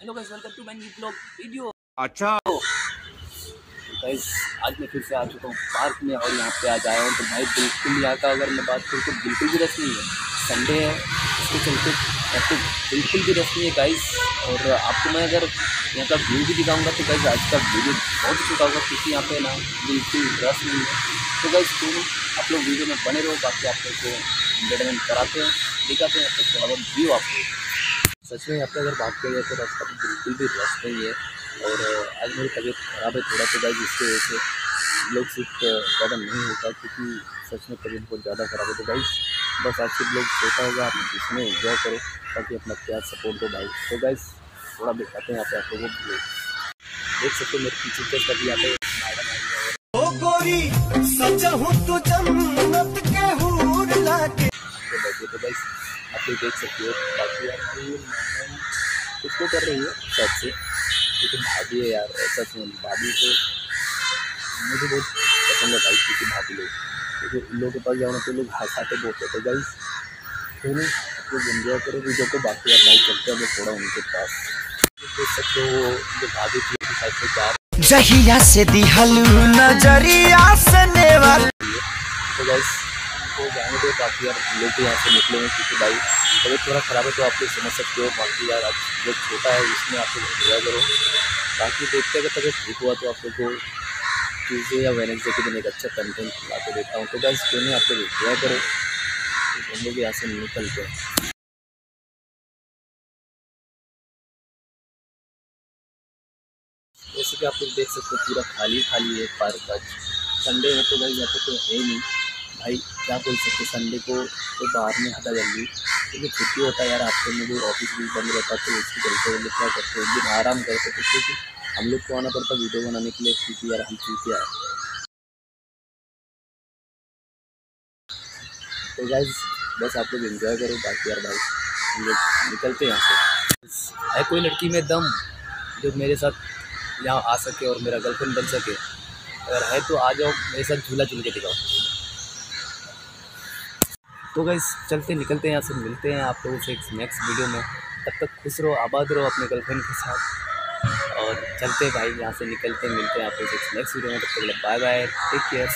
Hello guys welcome to my new blog video अच्छा। Guys आज मैं फिर से आ चुका हूँ पार्क में और यहाँ पे आज आया हूँ तो भाई बिल्कुल यहाँ का अगर मैं बात करूँ तो बिल्कुल भी रश नहीं है। संडे है इसके चलते यहाँ पे बिल्कुल भी रश नहीं है गाइस और आपको मैं अगर यहाँ का व्यू भी दिखाऊँगा तो गाइस आज का वीडियो बहुत ही छोटा होगा क्योंकि यहाँ पे ना बिल्कुल रश नहीं है। तो गाइस तुम आप लोग वीडियो में बने रहो बाकी आप लोग को एंटरटेनमेंट कराते हैं दिखाते हैं पे थोड़ा बहुत व्यू आपको सच में यहाँ पे अगर बात की जाए तो रास्ता में बिल्कुल भी रस नहीं है और आज मेरी तबीयत ख़राब है थोड़ा सा गाइज़ जिसकी वजह से लोग सिर्फ़ ज़्यादा नहीं होता क्योंकि सच में तबीयत बहुत ज़्यादा ख़राब है। तो गाइज़ बस आज सिर्फ़ लोग सोचा होगा आप इसमें इन्जॉय करो ताकि अपना प्यार सपोर्ट दो भाई। तो गाइज़ थोड़ा दिखाते हैं यहाँ पे आप लोगों को। देख सकते हो मेरे पीछे जस्ट अभी यहाँ पे मैडम आई है। ओ गोरी सच हूँ तो जन्नत के हूर लाके। तो बैठिए तो गाइज़ आप लोग देख सकते हो बाकी यार ये कुछ तो कर रही है सच से। लेकिन भाभी है यार सच में भाभी को मुझे बहुत पसंद है भाई क्योंकि भाभी लोग क्योंकि इन लोगों के पास जाओ ना तो लोग हंसाते बहुत है। तो गाइस फिर आप लोग इन्जॉय करो वीडियो को बाकी यार भाई चलते हैं थोड़ा उनके पास। देख सकते हो जो भाभी थी उनकी साइड से कार जहिया से दिहलू नज़रिया से नेवल तो गाइस वो जाने दो बाकी यार लोग यहाँ से निकले हैं क्योंकि भाई तबीयत थोड़ा ख़राब है तो आप लोग समझ सकते हो। बाकी यार आज जो छोटा है उसमें आप लोग एंजॉय करो। बाकी देखते अगर तबीयत ठीक हुआ तो आप लोग को ट्यूजडे या वेनेसडे के दिन एक अच्छा कंटेंट ला के देता हूँ। तो गाइस क्यों नहीं आप लोग एंजॉय करो? तो हम लोग यहाँ से निकलते हैं। जैसे कि आप लोग देख सकते हो, पूरा खाली खाली है पार्क आज। संडे है तो भाई यहाँ पे तो है नहीं। भाई, क्या बोल सकते संडे को तो बाहर में हटा जल्दी। क्योंकि छुट्टी होता है यार हफ़्ते में भी ऑफ़िस भी बंद रहता तो उसके चलते हम क्या करते हैं? दिन आराम करते तो क्योंकि हम लोग को आना पड़ता वीडियो बनाने के लिए, क्योंकि यार हम चूते आए। तो गाइज़ बस आप लोग एंजॉय करो, बाकी यार भाई, हम लोग निकलते हैं यहाँ से। है कोई लड़की में दम जो मेरे साथ यहाँ आ सके और मेरा गर्लफ्रेंड बन सके? अगर है तो आ जाओ, मेरे साथ झूला झूल के दिखाओ। तो गई चलते, निकलते हैं यहाँ से, मिलते हैं आप लोगों से एक नेक्स्ट वीडियो में। तब तक खुश रहो, आबाद रहो अपने गर्लफ्रेंड के साथ। और चलते भाई, यहाँ से निकलते मिलते हैं आप लोगों से नेक्स्ट वीडियो में। तब तक बाय बाय टेक केयर